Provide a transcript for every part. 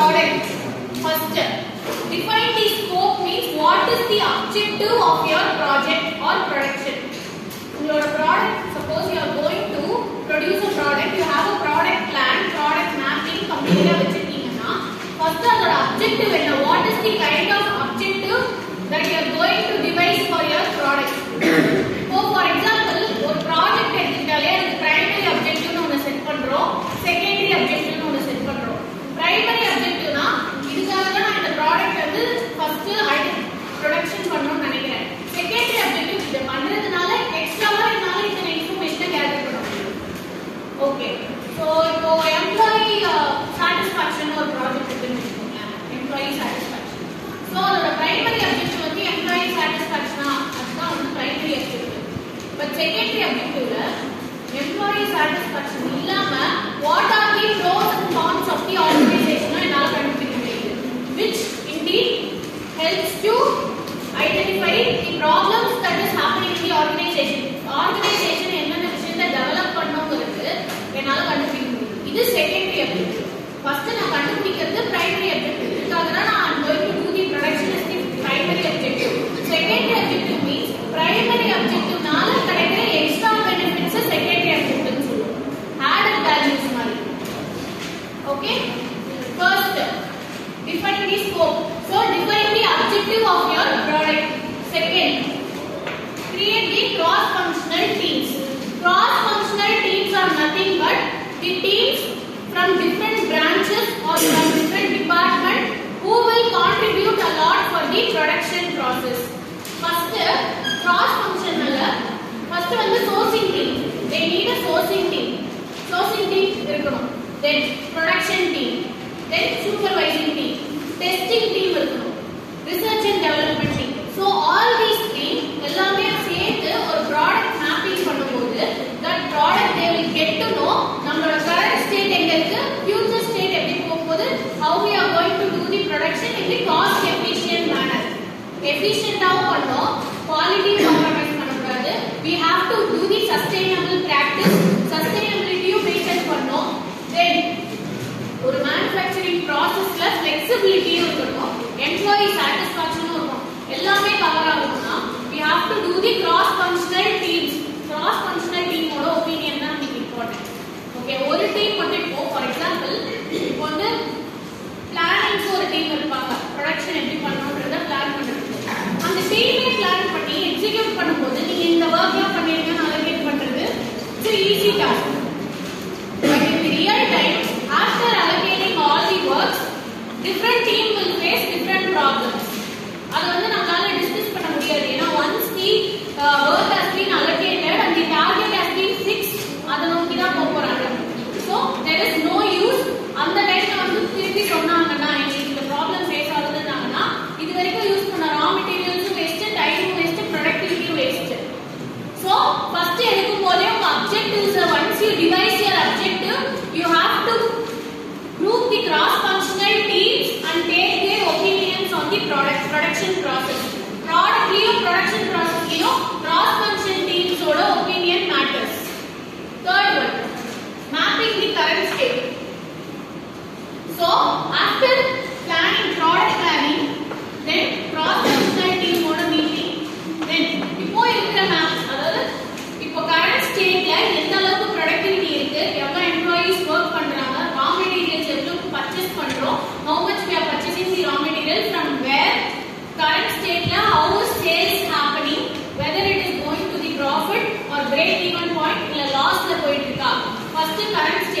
product. First, define the scope means what is the objective of your project or production. Your product, suppose you are going to produce a product, you have a product plan, product mapping completely வச்சிருக்கீங்கன்னா first அதோட objective என்ன what is the kind of objective that you are going to devise for your product. இப்போ for example secondary அப்ஜெக்டிவ்ல employee satisfaction இல்லாம what are the pros and cons of the organization என்னால கண்டுபிடிக்க முடியுது? Which indeed helps to identify the problems that is happening in the organization என்னென்ன விஷயத்தை develop பண்ணுங்கிறது என்னால கண்டுபிடிக்க முடியும் இது செகண்டரி அப்ஜெக்டிவ் ஃபர்ஸ்ட் நான் கண்டுபிடிக்கிறது பிரைமரி அப்ஜெக்டிவ் இதுக்காக தான் நான் sourcing team. Sourcing team இருக்கணும். Then production team. Then supervising team. Testing team இருக்கணும். Research and development team. So all these team எல்லாமே சேர்த்து ஒரு product mapping பண்ணும்போது that product they will get to know நம்மளோட current state எங்க இருக்கு future state எப்படி போகும்போது how we are going to do the production in the cost efficient manner efficient-ஆவும் பண்ணோம் quality compromise பண்ணக்கூடாது we have to do the sustainable practice sustainability-யும் maintain பண்ணோம் then ஒரு மேனுஃபேக்சரிங் ப்ராசஸ்ல ஃபிளெக்சிபிலிட்டியும் இருக்கணும் எம்ப்ளாயி சாட்டிஸ்ஃபேக்ஷனும் இருக்கும் எல்லாமே கவர் ஆகணும்னா we have to do the cross functional teams cross functional டீமோட ஒப்பீனியன் தான் நமக்கு இம்பார்ட்டன்ட் ஓகே ஒரு டீம் மட்டும் இப்போ ஃபார் எக்ஸாம்பிள் இப்போ வந்து பிளானிங்ஸ் ஒரு டீம் இருப்பாங்க ப்ரொடக்ஷன் எப்படி பண்ணணுன்றத பிளான் பண்றது அந்த டீமே பிளான் பண்ணி எக்ஸிக்யூட் பண்ணும்போது நீங்க இந்த ஒர்க் எல்லாம் பண்ணிருக்கேன்னு அலோகேட் பண்றது it's easy task but in real time after allocating all the works different team will face different problems அது வந்து நம்மளால டிஸ்கஸ் பண்ண முடியாது ஏன்னா once the work has been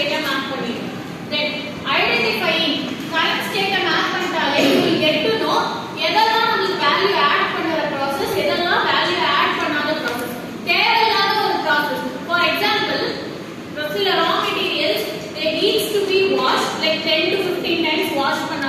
current ஸ்டேட்டை மேப் பண்ணிடுங்க then identifying current state map பண்ணிட்டாலே you will get to know எதெல்லாம் நம்மளுக்கு வேல்யூ ஆட் பண்ற ப்ராசஸ் எதெல்லாம் வேல்யூ ஆட் பண்ணாத ப்ராசஸ் தேவையில்லாத ஒரு ப்ராசஸ் ஃபார் எக்ஸாம்பிள் சில raw materials they needs to be washed like 10 to 15 times wash பண்ணாதான்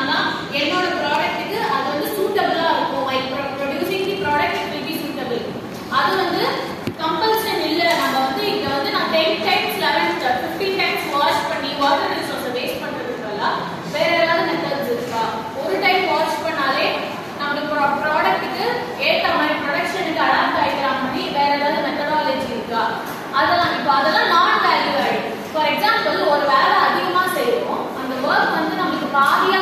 哪里呀？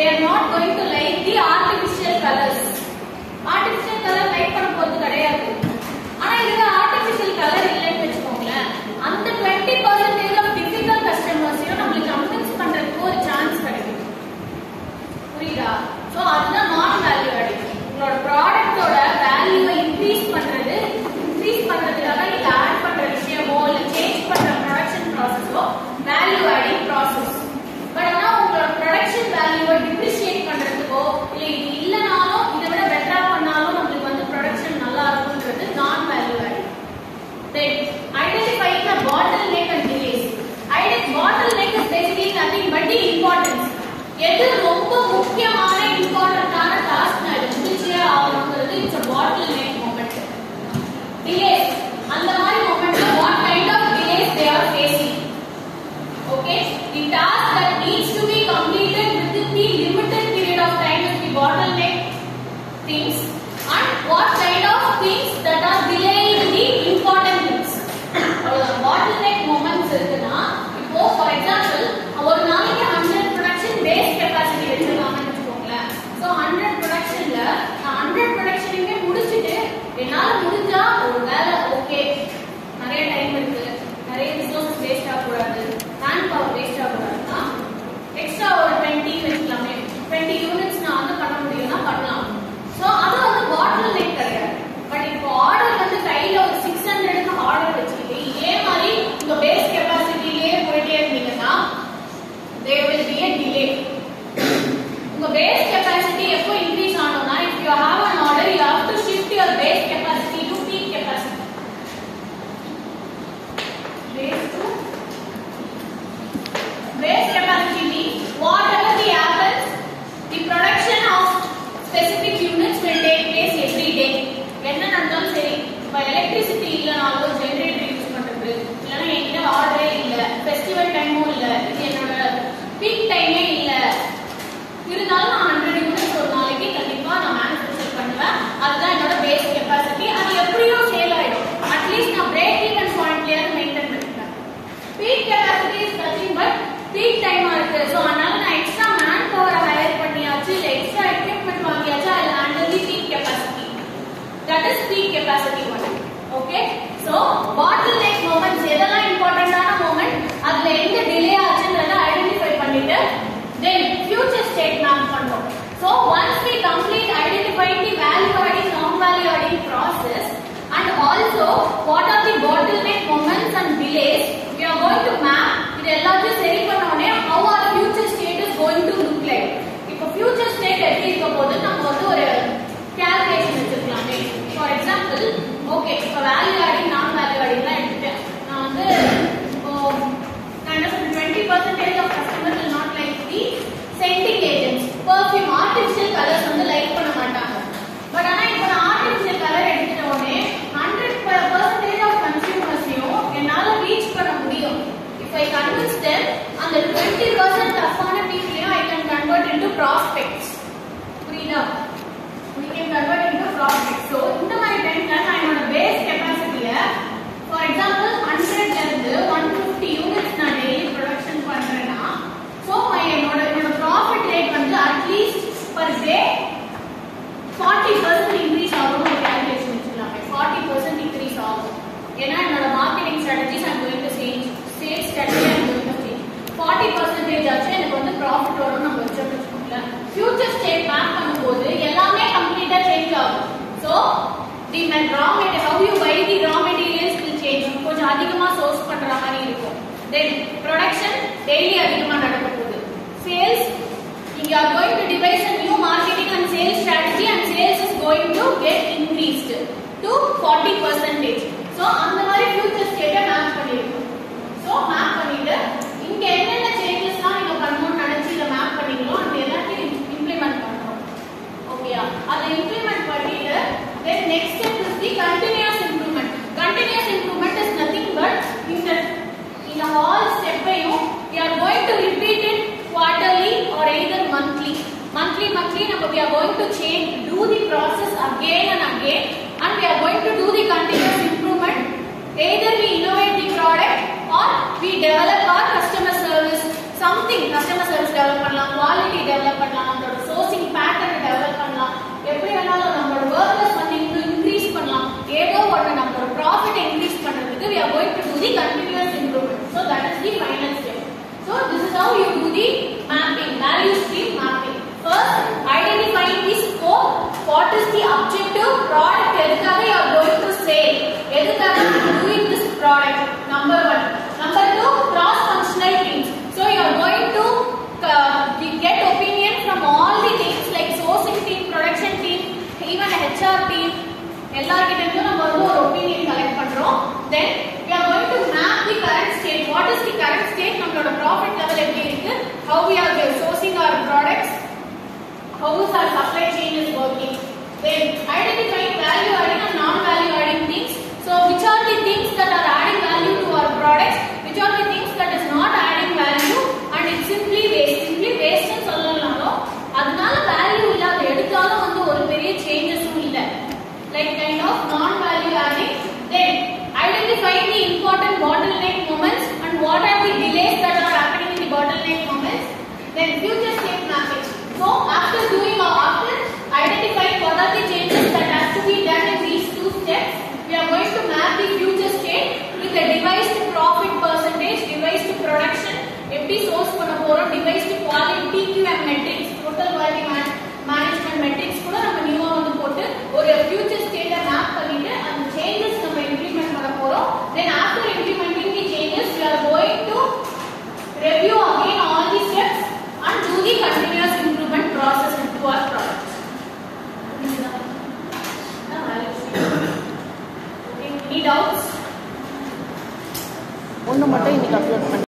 we are not going to light the artificial colors artificial color light பண்ண போறது கிடையாது ஆனா இதுக்கு artificial color இல்லைன்னு வெச்சுக்கோங்க அந்த 20% of difficult customers நம்மளுக்கு கன்வின்ஸ் பண்றதுக்கு ஒரு சான்ஸ் கிடைக்கும் புரியுதா சோ அதனால delays andamari momentum what kind of delays they are facing okay the task that needs to be completed within the limited period of time is the bottleneck things value adding நான் value adding தான் எடுத்துட்டேன் நான் வந்து twenty percentage of customer will not like the scenting agents perfume artificial colours வந்து like பண்ண மாட்டாங்க but ஆனால் இப்போ நான் ஆர்டிஃபிஷியல் கலர் எடுத்துட்ட உடனே ஹண்ட்ரட் பர்சன்டேஜ் ஆஃப் கன்சியூமர்ஸையும் என்னால் ரீச் பண்ண முடியும் இஃப் ஐ கன்வின்ஸ் தெம் அந்த டுவெண்ட்டி பர்சன்ட் டஃப்பான பீப்புளையும் I can convert into prospects புரியுதா? We convert into prospects so போது எல்லாமே கம்ப்ளீட்டா சேஞ்ச் ஆகும். So the raw material how you buy the raw materials will change கொஞ்சம் அதிகமா சோர்ஸ் பண்ற மாதிரி இருக்கும். தென் ப்ரொடக்ஷன் டெய்லி அதிகமா நடக்க போகுது. சேல்ஸ் இங்க are going to devise a new marketing and sales strategy and sales is going to get increased to 40 percentage so அந்த மாதிரி ஃபியூச்சர் ஸ்டேட்டை மேப் பண்ணிருக்கோம். ஸோ மேப் பண்ணிட்டு we are going to do the continuous improvement. So that is the final step. So this is how you do the mapping, value stream mapping. First, identifying the scope. What is the objective product? எதுக்காக you are going to sell? எதுக்காக you are doing this product? Number one. Number two, cross-functional teams. So you are going to uh, get opinion from all the teams like sourcing team, production team, even HR team. எல்லார்கிட்ட இருந்தும் நம்ம வந்து ஒரு opinion collect பண்றோம் தென் we are going to map the current state what is the current state நம்மளோட profit level எப்படி இருக்கு how we are sourcing our products how is our supply chain is working then identifying value adding and non value adding things so which are the things that are adding value to our products which are the things that is not adding value and it's simply waste simply waste னு சொல்லலாம்னாலும் அதனால value இல்லாத எடுத்தாலும் வந்து ஒரு பெரிய சேஞ்சஸும் இல்லை like kind of non-value adding. Then identifying the important bottleneck moments and what are the delays that are happening in the bottleneck moments. Then future state mapping. So after doing or after identifying what are the changes that has to be done in these two steps, we are going to map the future state with the device to profit percentage, device to production, எப்படி source பண்ண போறோம், device to quality, TQM metrics, total